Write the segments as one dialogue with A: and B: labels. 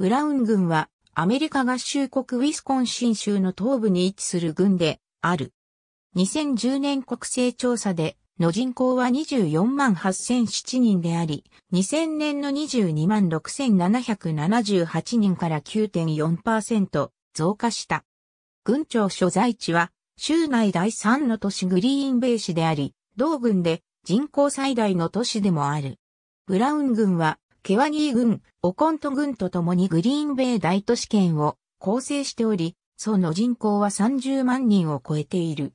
A: ブラウン郡はアメリカ合衆国ウィスコンシン州の東部に位置する郡である。2010年国勢調査での人口は24万8007人であり、2000年の22万6778人から9.4%増加した。郡庁所在地は州内第3の都市グリーンベイ市であり、同郡で人口最大の都市でもある。ブラウン郡はケワニー郡、オコント郡とともにグリーンベイ大都市圏を構成しており、その人口は30万人を超えている。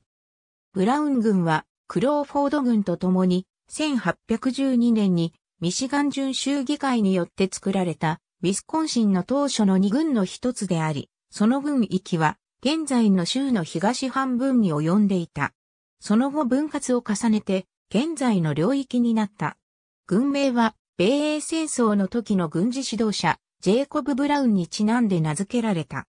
A: ブラウン郡はクローフォード郡とともに1812年にミシガン準州議会によって作られたウィスコンシンの当初の2郡の一つであり、その郡域は現在の州の東半分に及んでいた。その後分割を重ねて現在の領域になった。軍名は米英戦争の時の軍事指導者、ジェイコブ・ブラウンにちなんで名付けられた。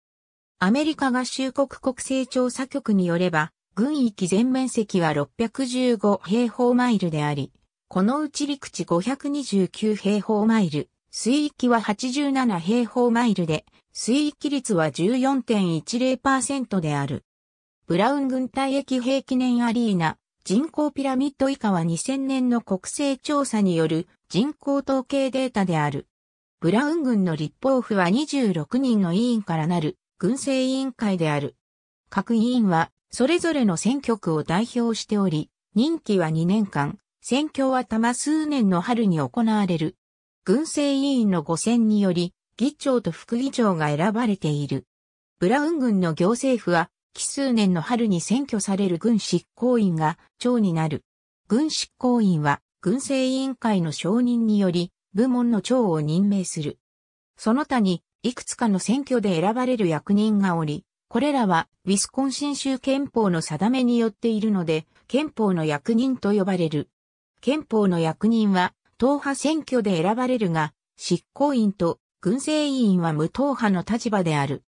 A: アメリカ合衆国国勢調査局によれば、軍域全面積は615平方マイルであり、このうち陸地529平方マイル、水域は87平方マイルで、水域率は14.10%である。ブラウン軍隊駅兵記念アリーナ、人口ピラミッド以下は2000年の国勢調査による人口統計データである。ブラウン軍の立法府は26人の委員からなる軍政委員会である。各委員はそれぞれの選挙区を代表しており、任期は2年間、選挙は多摩数年の春に行われる。軍政委員の5選により、議長と副議長が選ばれている。ブラウン軍の行政府は奇数年の春に選挙される軍執行員が長になる。軍執行員は軍政委員会の承認により部門の長を任命する。その他にいくつかの選挙で選ばれる役人がおり、これらはウィスコンシン州憲法の定めによっているので、憲法の役人と呼ばれる。憲法の役人は党派選挙で選ばれるが、執行員と軍政委員は無党派の立場である。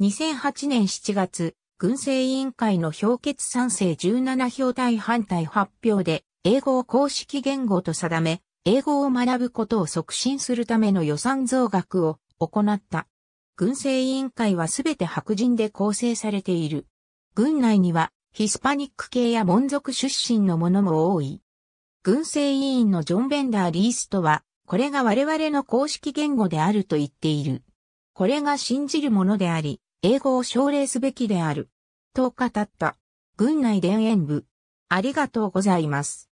A: 2008年7月、軍政委員会の評決賛成17票対反対発表で、英語を公式言語と定め、英語を学ぶことを促進するための予算増額を行った。軍政委員会はすべて白人で構成されている。軍内にはヒスパニック系や門族出身の者も多い。軍政委員のジョン・ベンダー・リーストは、これが我々の公式言語であると言っている。これが信じるものであり、英語を奨励すべきである。と語った。軍内伝言部。ありがとうございます。